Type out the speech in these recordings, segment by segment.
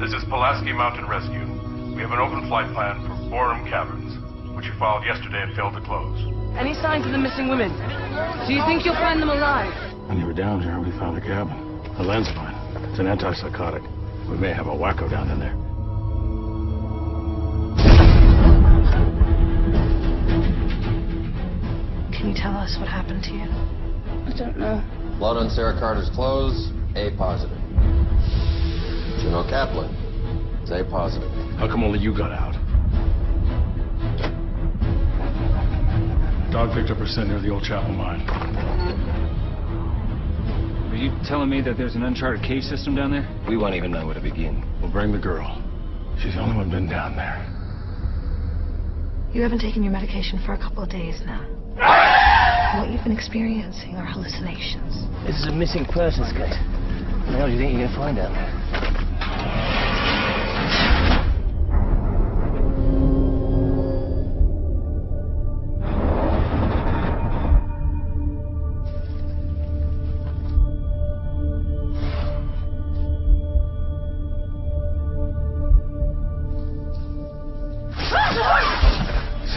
This is Pulaski Mountain Rescue. We have an open flight plan for Boreham Caverns, which you filed yesterday and failed to close. Any signs of the missing women? Do you think you'll find them alive? When you were down here, we found a cabin. A lens mine. It's an antipsychotic. We may have a wacko down in there. Can you tell us what happened to you? I don't know. Blood on Sarah Carter's clothes, A positive. Juno Kaplan, it's A positive. How come only you got out? Dog picked up her scent near the old chapel mine. Are you telling me that there's an uncharted cave system down there? We won't even know where to begin. We'll bring the girl. She's the only one been down there. You haven't taken your medication for a couple of days now. What you've been experiencing are hallucinations. This is a missing persons case. How do you think you're gonna find out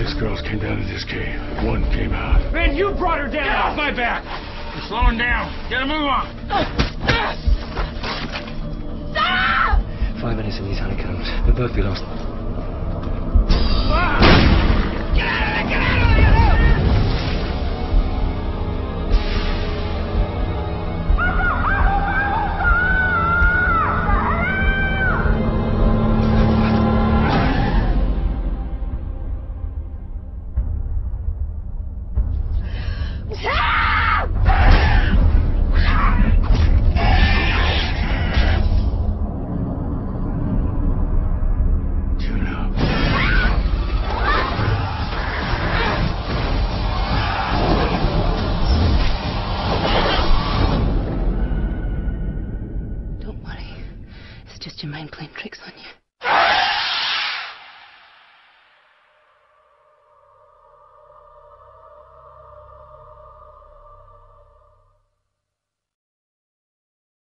Six girls came down to this cave. One came out. Man, you brought her down! Get off my back! You're slowing down. Get a move on. Five minutes in these honeycombs. We'll both be lost. Juno. Just your mind playing tricks on you.